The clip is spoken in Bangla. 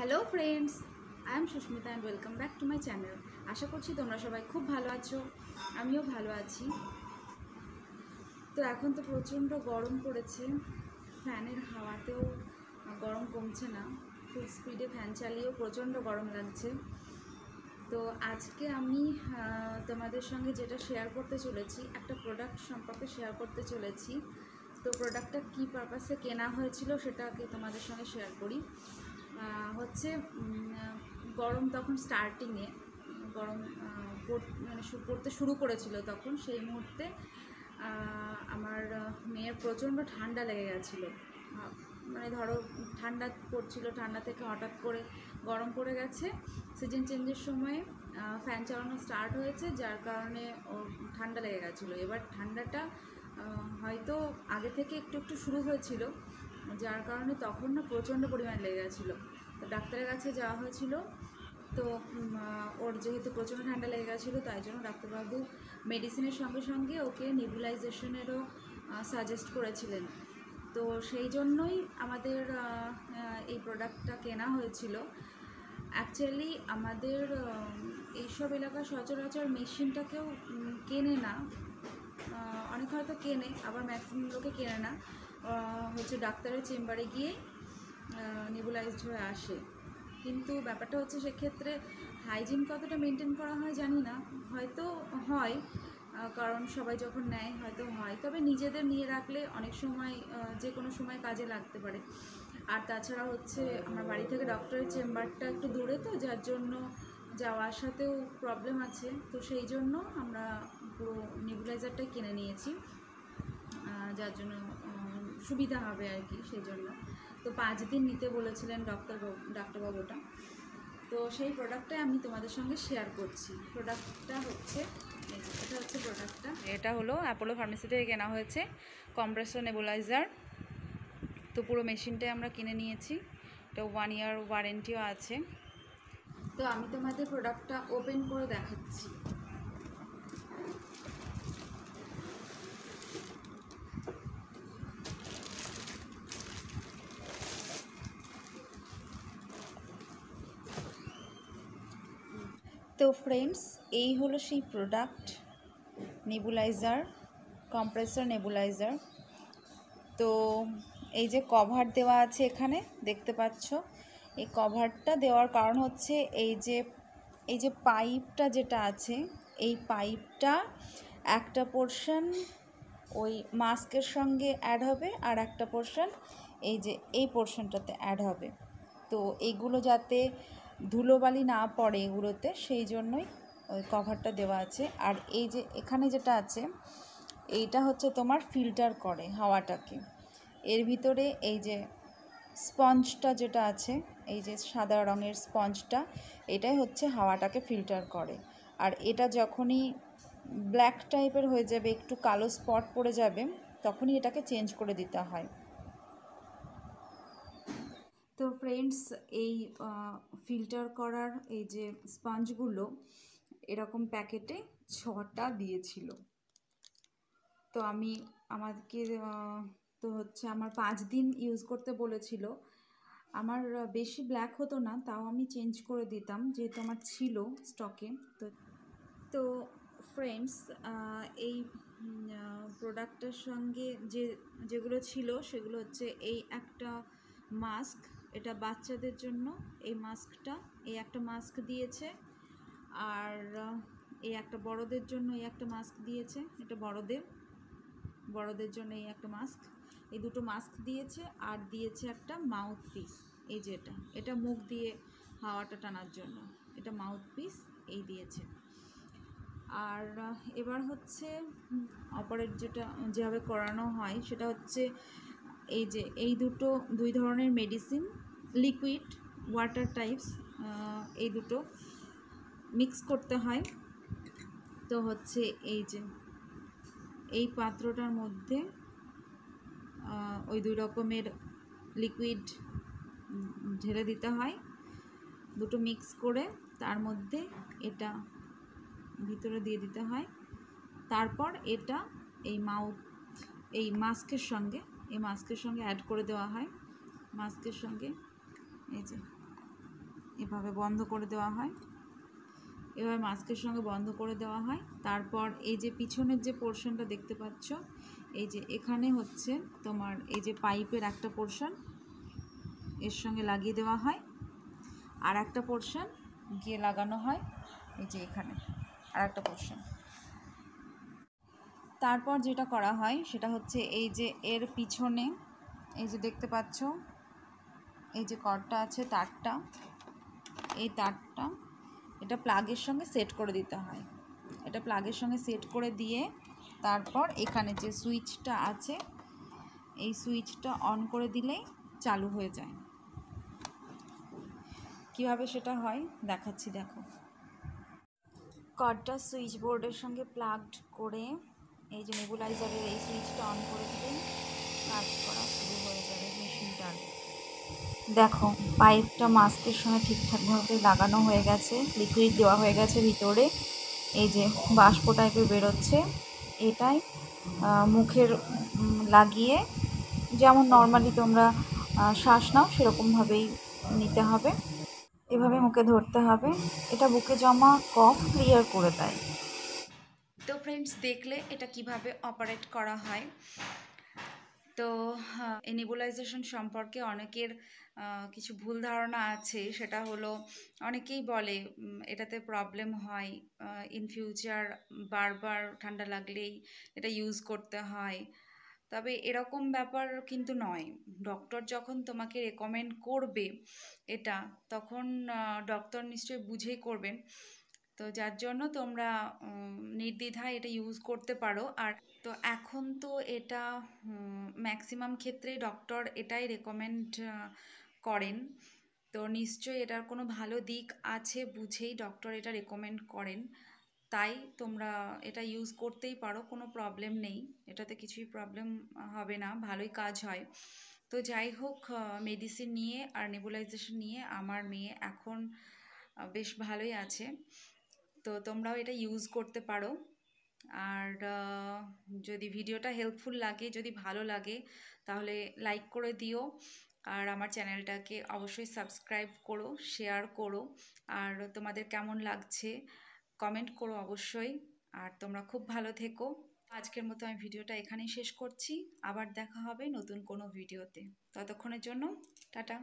Hello friends I am Susmita and welcome back to my channel আশা করছি তোমরা সবাই খুব ভালো আছো। আমিও ভালো আছি। তো এখন তো প্রচণ্ড গরম পড়েছে। ফ্যানের হাওয়াতেও গরম কমছে না। ফুল স্পিডে ফ্যান চালিয়েও প্রচণ্ড গরম লাগছে। তো আজকে আমি তোমাদের সঙ্গে যেটা শেয়ার করতে চলেছি, একটা প্রোডাক্ট সম্পর্কে শেয়ার করতে চলেছি। তো প্রোডাক্টটা কী পারপাসে কেনা হয়েছিল সেটাকে তোমাদের সঙ্গে শেয়ার করি। হচ্ছে গরম তখন স্টার্টিংয়ে গরম মানে পড়তে শুরু করেছিল তখন, সেই মুহূর্তে আমার মেয়ের প্রচণ্ড ঠান্ডা লেগে গেছিল। মানে ধরো, ঠান্ডা পড়ছিল, ঠান্ডা থেকে হঠাৎ করে গরম পড়ে গেছে। সিজন চেঞ্জের সময় ফ্যান চালানো স্টার্ট হয়েছে, যার কারণে ও ঠান্ডা লেগে গেছিল। এবার ঠান্ডাটা হয়তো আগে থেকে একটু একটু শুরু হয়েছিল। যার কারণে তখন না প্রচণ্ড পরিমাণে লেগে গেছিল। তো ডাক্তারের কাছে যাওয়া হয়েছিল। তো ওর যেহেতু প্রচণ্ড ঠান্ডা লেগে গেছিল, তাই জন্য ডাক্তারবাবু মেডিসিনের সঙ্গে সঙ্গে ওকে নেবুলাইজেশনেরও সাজেস্ট করেছিলেন। তো সেই জন্যই আমাদের এই প্রোডাক্টটা কেনা হয়েছিল। অ্যাকচুয়ালি আমাদের এইসব এলাকা সচরাচর মেশিনটাকেও কেনে না। অনেক হয়তো কেনে, আবার ম্যাক্সিমাম লোকে কেনে না। হচ্ছে ডাক্তারের চেম্বারে গিয়ে নেবুলাইজড হয়ে আসে। কিন্তু ব্যাপারটা হচ্ছে সেক্ষেত্রে হাইজিন কতটা মেনটেন করা হয় জানি না। হয়তো হয় কারণ সবাই যখন নেয় হয়তো হয়। তবে নিজেদের নিয়ে রাখলে অনেক সময় যে কোনো সময় কাজে লাগতে পারে। আর তাছাড়া হচ্ছে আমার বাড়ি থেকে ডক্টরের চেম্বারটা একটু দূরে তো, যার জন্য যাওয়া আসাতেও প্রবলেম আছে। তো সেই জন্য আমরা পুরো নেবুলাইজারটাই কিনে নিয়েছি। যার জন্য সুবিধা হবে আর কি সেই জন্য তো পাঁচ দিন নিতে বলেছিলেন ডক্টর ডাক্তারবাবুটা তো সেই প্রোডাক্টটাই আমি তোমাদের সঙ্গে শেয়ার করছি। প্রোডাক্টটা হচ্ছে এটা হচ্ছে প্রোডাক্টটা এটা হলো অ্যাপোলো ফার্মেসি থেকে কেনা হয়েছে কম্প্রেসর নেবুলাইজার তো পুরো মেশিনটাই আমরা কিনে নিয়েছি। এটা ওয়ান ইয়ার ওয়ারেন্টিও আছে। তো আমি তোমাদের প্রোডাক্টটা ওপেন করে দেখাচ্ছি। তো ফ্রেন্ডস এই হলো সেই প্রোডাক্ট নেবুলাইজার কম্প্রেসর নেবুলাইজার তো এই যে কভার দেওয়া আছে এখানে, দেখতে পাচ্ছ? এই কভারটা দেওয়ার কারণ হচ্ছে এই যে এই যে পাইপটা যেটা আছে, এই পাইপটা একটা পোর্শন ওই মাস্কের সঙ্গে অ্যাড হবে আর একটা পোর্শন এই যে এই পোর্শনটাতে অ্যাড হবে। তো এইগুলো যাতে ধুলোবালি না পড়ে এগুলোতে, সেই জন্যই ওই কভারটা দেওয়া আছে। আর এই যে এখানে যেটা আছে, এইটা হচ্ছে তোমার ফিল্টার করে হাওয়াটাকে। এর ভিতরে এই যে স্পঞ্জটা যেটা আছে, এই যে সাদা রঙের স্পঞ্জটা এটাই হচ্ছে হাওয়াটাকে ফিল্টার করে। আর এটা যখনই ব্ল্যাক টাইপের হয়ে যাবে, একটু কালো স্পট পড়ে যাবে, তখনই এটাকে চেঞ্জ করে দিতে হয়। তো ফ্রেন্ডস এই ফিল্টার করার এই যে স্পঞ্জগুলো এরকম প্যাকেটে ছটা দিয়েছিল। তো আমি আমাকে তো হচ্ছে আমার পাঁচ দিন ইউজ করতে বলেছিল। আমার বেশি ব্ল্যাক হতো না, তাও আমি চেঞ্জ করে দিতাম, যেহেতু আমার ছিল স্টকে তো তো ফ্রেন্ডস এই প্রোডাক্টের সঙ্গে যে, যেগুলো ছিল, সেগুলো হচ্ছে এই একটা মাস্ক এটা বাচ্চাদের জন্য। এই মাস্কটা, এই একটা মাস্ক দিয়েছে। আর এই একটা বড়দের জন্য এই একটা মাস্ক দিয়েছে। এটা বড়দের বড়দের জন্য এই একটা মাস্ক। এই দুটো মাস্ক দিয়েছে আর দিয়েছে একটা মাউথ পিস এই যে এটা এটা মুখ দিয়ে হাওয়াটা টানার জন্য। এটা মাউথ পিস এই দিয়েছে। আর এবার হচ্ছে অপারেট যেটা, যেভাবে করানো হয়, সেটা হচ্ছে এই যে, এই দুটো দুই ধরনের মেডিসিন লিকুইড ওয়াটার টাইপস এই দুটো মিক্স করতে হয়। তো হচ্ছে এই যে, এই পাত্রটার মধ্যে ওই দুই রকমের লিকুইড ঢেলে দিতে হয়। দুটো মিক্স করে তার মধ্যে এটা ভিতরে দিয়ে দিতে হয়। তারপর এটা এই মাউথ এই মাস্কের সঙ্গে এই মাস্কের সঙ্গে অ্যাড করে দেওয়া হয়। মাস্কের সঙ্গে এই যে এভাবে বন্ধ করে দেওয়া হয়। এভাবে মাস্কের সঙ্গে বন্ধ করে দেওয়া হয়। তারপর এই যে পিছনের যে পোর্শনটা দেখতে পাচ্ছ, এই যে এখানে হচ্ছে তোমার এই যে পাইপের একটা পোর্শন এর সঙ্গে লাগিয়ে দেওয়া হয়। আর একটা পোর্শন গিয়ে লাগানো হয়। এই যে এখানে আর একটা পোর্শন তারপর যেটা করা হয় সেটা হচ্ছে এই যে এর পিছনে, এই যে দেখতে পাচ্ছ, এই যে কর্ডটা আছে তারটা, এই তারটা, এটা প্লাগের সঙ্গে সেট করে দিতে হয়। এটা প্লাগের সঙ্গে সেট করে দিয়ে তারপর এখানে যে সুইচটা আছে, এই সুইচটা অন করে দিলেই চালু হয়ে যায়। কীভাবে সেটা হয় দেখাচ্ছি, দেখো। কর্ডটা সুইচ বোর্ডের সঙ্গে প্লাগড করে এই যে নেবুলাইজারের এই সুইচটা অন করে দিলেই কাজ করা শুরু হয়ে যাবে মেশিনটার দেখো পাইপটা মাস্কের সঙ্গে ঠিকঠাকভাবে লাগানো হয়ে গেছে লিকুইড দেওয়া হয়ে গেছে ভিতরে। এই যে বাষ্প টাইপের বেরোচ্ছে, এটাই মুখের লাগিয়ে যেমন নর্মালি তোমরা শ্বাস নাও সেরকমভাবেই নিতে হবে। এভাবে মুখে ধরতে হবে। এটা বুকে জমা কফ ক্লিয়ার করে দেয়। তো ফ্রেন্ডস দেখলে এটা কীভাবে অপারেট করা হয়। তো এনিবুলাইজেশন সম্পর্কে অনেকের কিছু ভুল ধারণা আছে। সেটা হলো, অনেকেই বলে এটাতে প্রবলেম হয় ইন ফিউচার বারবার ঠান্ডা লাগলেই এটা ইউজ করতে হয়। তবে এরকম ব্যাপার কিন্তু নয়। ডক্টর যখন তোমাকে রেকমেন্ড করবে এটা, তখন ডক্টর নিশ্চয়ই বুঝেই করবেন। তো যার জন্য তোমরা নির্দ্বিধায় এটা ইউজ করতে পারো। আর তো এখন তো এটা ম্যাক্সিমাম ক্ষেত্রে ডক্টর এটাই রেকমেন্ড করেন। তো নিশ্চয়ই এটার কোনো ভালো দিক আছে বুঝেই ডক্টর এটা রেকমেন্ড করেন। তাই তোমরা এটা ইউজ করতেই পারো, কোনো প্রবলেম নেই। এটাতে কিছুই প্রবলেম হবে না, ভালোই কাজ হয়। তো যাই হোক মেডিসিন নিয়ে আর নেবুলাইজেশন নিয়ে আমার মেয়ে এখন বেশ ভালোই আছে। তো তোমরাও এটা ইউজ করতে পারো। আর যদি ভিডিওটা হেল্পফুল লাগে, যদি ভালো লাগে, তাহলে লাইক করে দিও। আর আমার চ্যানেলটাকে অবশ্যই সাবস্ক্রাইব করো শেয়ার করো। আর তোমাদের কেমন লাগছে কমেন্ট করো অবশ্যই। আর তোমরা খুব ভালো থেকো। আজকের মতো আমি ভিডিওটা এখানেই শেষ করছি। আবার দেখা হবে নতুন কোনো ভিডিওতে। ততক্ষণের জন্য, টাটা।